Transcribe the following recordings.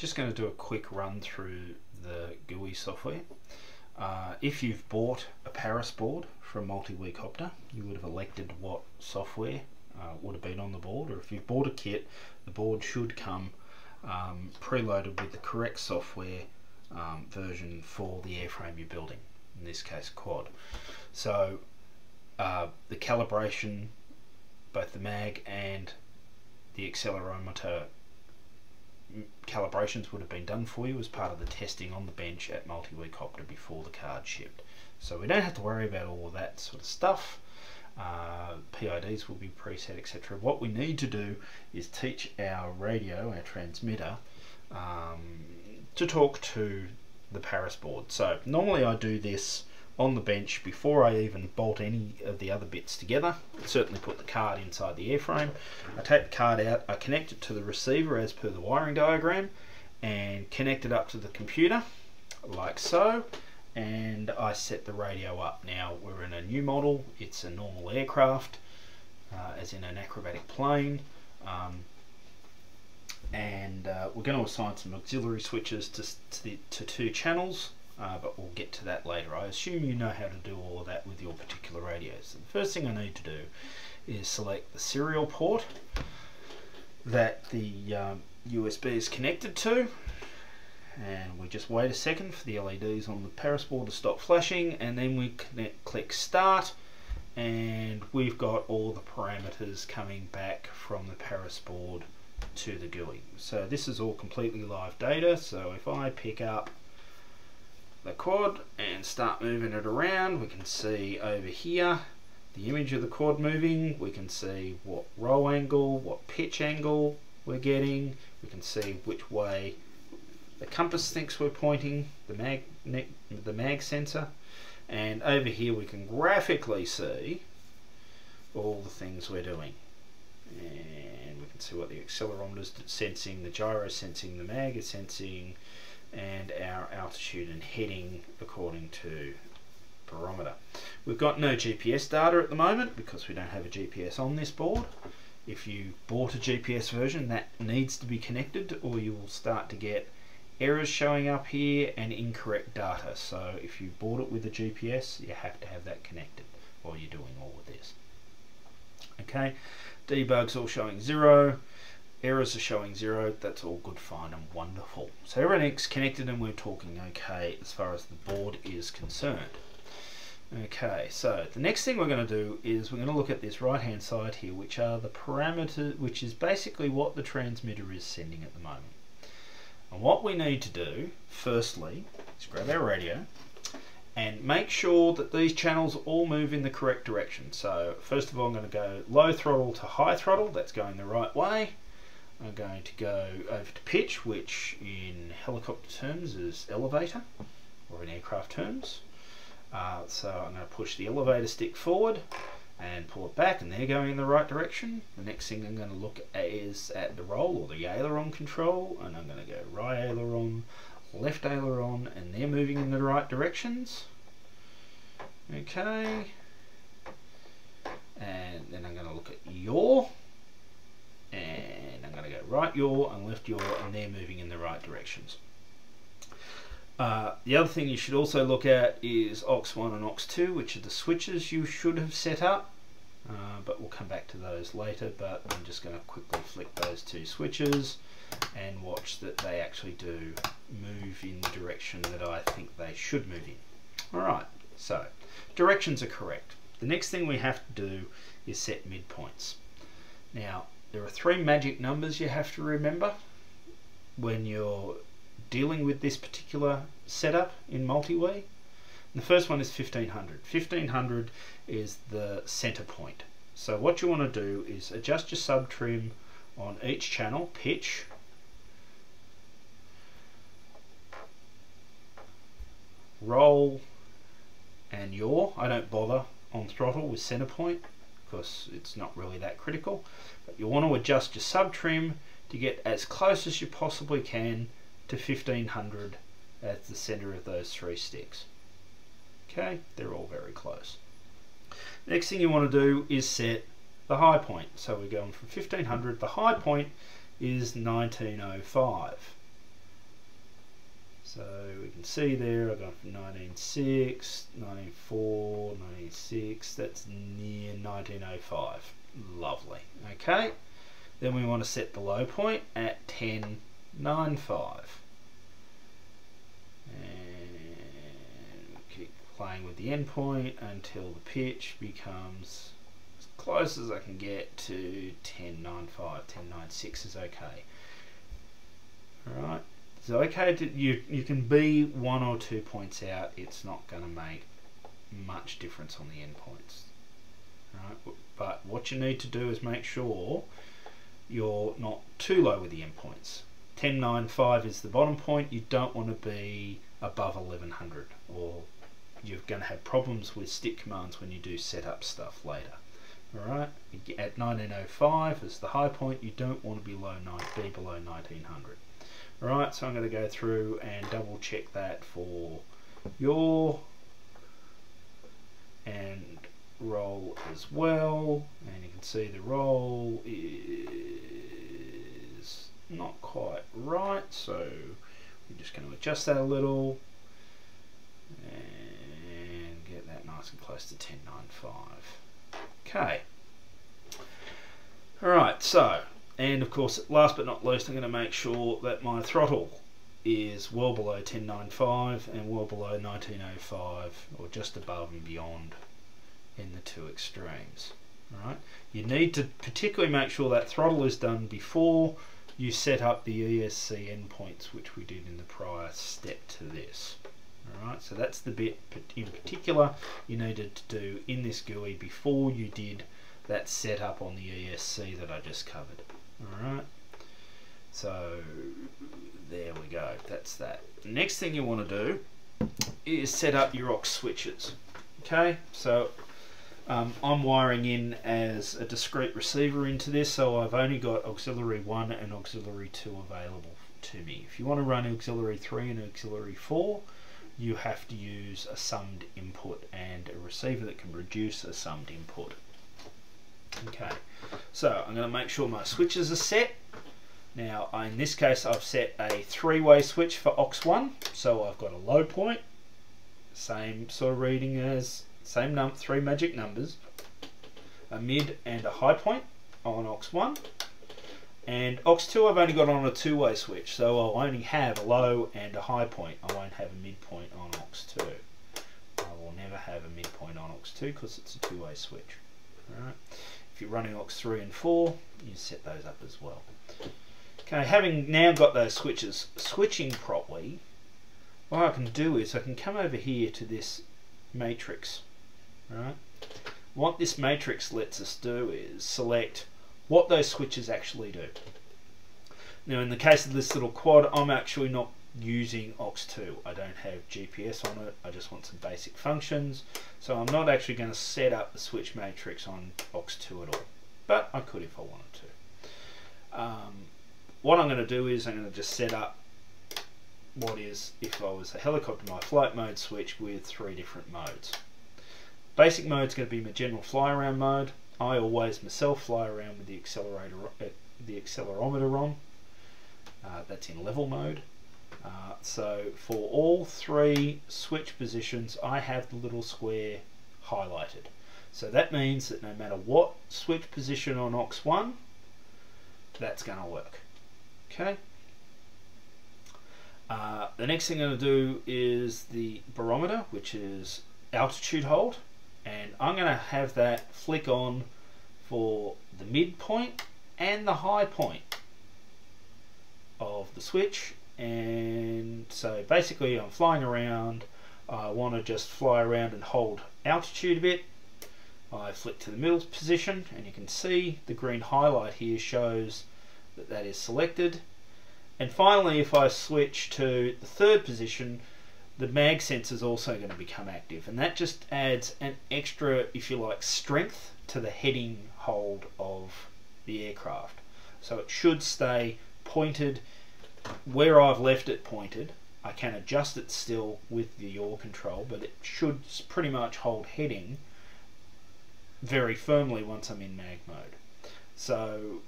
just going to do a quick run through the GUI software. Uh, if you've bought a Paris board from Multiwiicopter, you would have elected what software uh, would have been on the board, or if you've bought a kit, the board should come um, preloaded with the correct software um, version for the airframe you're building, in this case quad. So uh, the calibration, both the mag and the accelerometer calibrations would have been done for you as part of the testing on the bench at Multiwiicopter before the card shipped. So we don't have to worry about all that sort of stuff. Uh, PIDs will be preset, etc. What we need to do is teach our radio, our transmitter, um, to talk to the Paris board. So normally I do this on the bench before I even bolt any of the other bits together. Certainly put the card inside the airframe. I take the card out, I connect it to the receiver as per the wiring diagram and connect it up to the computer like so and I set the radio up. Now we're in a new model, it's a normal aircraft uh, as in an acrobatic plane um, and uh, we're going to assign some auxiliary switches to, to, the, to two channels uh, but we'll get to that later. I assume you know how to do all of that with your particular radios. So the first thing I need to do is select the serial port that the um, USB is connected to and we just wait a second for the LEDs on the Paris board to stop flashing and then we connect, click start and we've got all the parameters coming back from the Paris board to the GUI. So this is all completely live data so if I pick up the quad and start moving it around. We can see over here the image of the quad moving. We can see what roll angle what pitch angle we're getting. We can see which way the compass thinks we're pointing the mag the mag sensor and over here we can graphically see all the things we're doing. And we can see what the accelerometer is sensing the gyro sensing the mag is sensing and our altitude and heading according to barometer. We've got no GPS data at the moment because we don't have a GPS on this board. If you bought a GPS version that needs to be connected or you will start to get errors showing up here and incorrect data. So if you bought it with a GPS you have to have that connected while you're doing all of this. Okay, debug's all showing zero errors are showing zero. That's all good fine and wonderful. So everything's connected and we're talking okay as far as the board is concerned. Okay so the next thing we're going to do is we're going to look at this right hand side here which are the parameters which is basically what the transmitter is sending at the moment. And what we need to do firstly is grab our radio and make sure that these channels all move in the correct direction. So first of all I'm going to go low throttle to high throttle. That's going the right way I'm going to go over to pitch, which in helicopter terms is elevator, or in aircraft terms. Uh, so I'm going to push the elevator stick forward and pull it back, and they're going in the right direction. The next thing I'm going to look at is at the roll, or the aileron control, and I'm going to go right aileron, left aileron, and they're moving in the right directions. Okay. And then I'm going to look at yaw, and I'm going to go right yaw and left yaw and they're moving in the right directions. Uh, the other thing you should also look at is aux1 and aux2, which are the switches you should have set up uh, but we'll come back to those later but I'm just going to quickly flick those two switches and watch that they actually do move in the direction that I think they should move in. Alright, so directions are correct. The next thing we have to do is set midpoints. Now there are three magic numbers you have to remember when you're dealing with this particular setup in MultiWii. The first one is 1500. 1500 is the center point. So what you want to do is adjust your sub trim on each channel, pitch, roll, and yaw. I don't bother on throttle with center point because it's not really that critical. But you want to adjust your sub trim to get as close as you possibly can to 1500 at the center of those three sticks. Okay, they're all very close. Next thing you want to do is set the high point. So we're going from 1500, the high point is 1905. So we can see there I've gone from 1906, 1904, 1906, that's near 1905. Lovely. Okay. Then we want to set the low point at 1095. And keep playing with the endpoint until the pitch becomes as close as I can get to 1095. 1096 is okay. Alright. It's okay to you you can be one or two points out, it's not gonna make much difference on the endpoints. Right? But what you need to do is make sure you're not too low with the endpoints. 1095 is the bottom point. You don't want to be above 1100 or you're going to have problems with stick commands when you do setup stuff later. Alright, at 1905 is the high point. You don't want to be, low, be below 1900. Alright, so I'm going to go through and double check that for yaw and roll as well. And you can see the roll is not quite right, so we're just going to adjust that a little and get that nice and close to 1095. Okay. Alright, so and of course, last but not least, I'm going to make sure that my throttle is well below 1095 and well below 1905 or just above and beyond in the two extremes. Right? You need to particularly make sure that throttle is done before you set up the ESC endpoints which we did in the prior step to this. Alright, so that's the bit in particular you needed to do in this GUI before you did that setup on the ESC that I just covered. Alright, so there we go, that's that. Next thing you want to do is set up your aux switches. Okay, so um, I'm wiring in as a discrete receiver into this, so I've only got auxiliary 1 and auxiliary 2 available to me. If you want to run auxiliary 3 and auxiliary 4, you have to use a summed input and a receiver that can produce a summed input. Okay, so I'm going to make sure my switches are set. Now, in this case, I've set a three-way switch for aux1, so I've got a low point, same sort of reading as same num three magic numbers, a mid and a high point on aux1. And aux2 I've only got on a two-way switch, so I'll only have a low and a high point. I won't have a midpoint on aux2. I will never have a midpoint on aux2 because it's a two-way switch. Alright. If you're running aux3 and 4, you set those up as well. Okay, having now got those switches switching properly, what I can do is I can come over here to this matrix. Right? What this matrix lets us do is select what those switches actually do. Now in the case of this little quad, I'm actually not using aux2. I don't have GPS on it, I just want some basic functions. So I'm not actually going to set up the switch matrix on aux2 at all. But I could if I wanted to. Um, what I'm going to do is I'm going to just set up what is, if I was a helicopter, my flight mode switch with three different modes. Basic mode is going to be my general fly around mode. I always myself fly around with the accelerator, uh, the accelerometer on. Uh, that's in level mode. Uh, so for all three switch positions, I have the little square highlighted. So that means that no matter what switch position on aux1, that's going to work. Okay. Uh, the next thing I'm going to do is the barometer, which is altitude hold. And I'm going to have that flick on for the midpoint and the high point of the switch and so basically I'm flying around. I want to just fly around and hold altitude a bit. I flick to the middle position and you can see the green highlight here shows that that is selected. And finally if I switch to the third position the mag sensor is also going to become active. And that just adds an extra if you like strength to the heading hold of the aircraft. So it should stay pointed where I've left it pointed, I can adjust it still with the yaw control, but it should pretty much hold heading very firmly once I'm in mag mode. So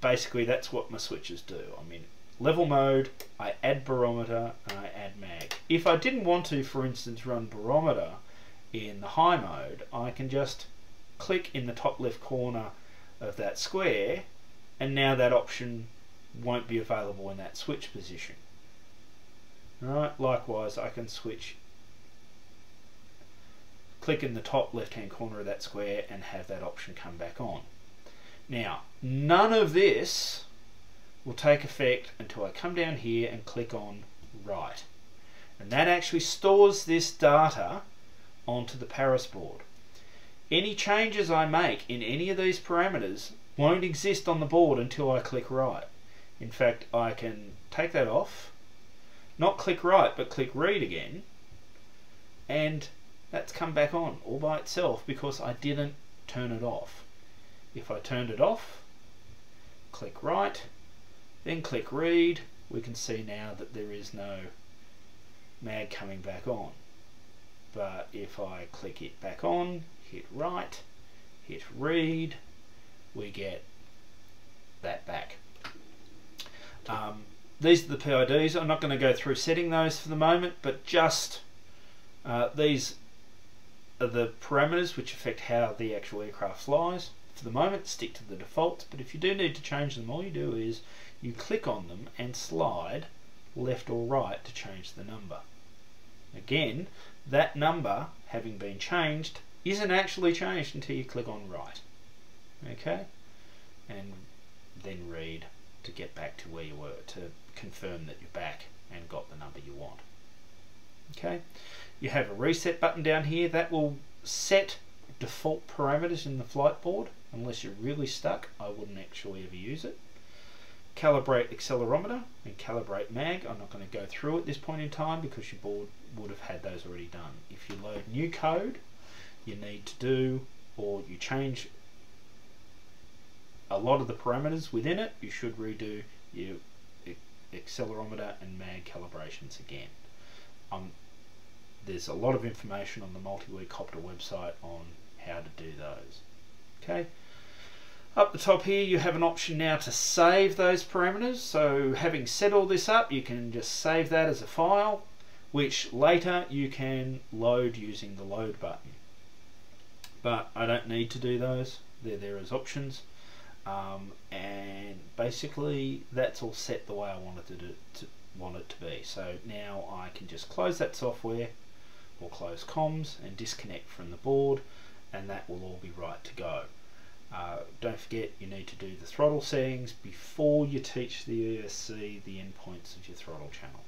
basically that's what my switches do. I mean, level mode, I add barometer, and I add mag. If I didn't want to, for instance, run barometer in the high mode, I can just click in the top left corner of that square, and now that option won't be available in that switch position. Right, likewise I can switch click in the top left hand corner of that square and have that option come back on. Now, none of this will take effect until I come down here and click on write. And that actually stores this data onto the Paris board. Any changes I make in any of these parameters won't exist on the board until I click write. In fact, I can take that off, not click write, but click read again, and that's come back on all by itself because I didn't turn it off. If I turned it off, click write, then click read, we can see now that there is no mag coming back on. But if I click it back on, hit write, hit read, we get that back. Um, these are the PIDs. I'm not going to go through setting those for the moment, but just uh, these are the parameters which affect how the actual aircraft flies. For the moment, stick to the defaults, but if you do need to change them, all you do is you click on them and slide left or write to change the number. Again, that number, having been changed, isn't actually changed until you click on right. Okay? And then read to get back to where you were, to confirm that you're back and got the number you want. Okay? You have a reset button down here that will set default parameters in the flight board. Unless you're really stuck, I wouldn't actually ever use it. Calibrate accelerometer and calibrate mag. I'm not going to go through at this point in time because your board would have had those already done. If you load new code, you need to do or you change a lot of the parameters within it, you should redo your accelerometer and mag calibrations again. Um, there's a lot of information on the MultiWii Copter website on how to do those. Okay. Up the top here you have an option now to save those parameters. So having set all this up you can just save that as a file which later you can load using the load button. But I don't need to do those. They're there as options. Um, and basically that's all set the way I wanted to, do, to want it to be. So now I can just close that software or close comms and disconnect from the board and that will all be right to go. Uh, don't forget you need to do the throttle settings before you teach the ESC the endpoints of your throttle channel.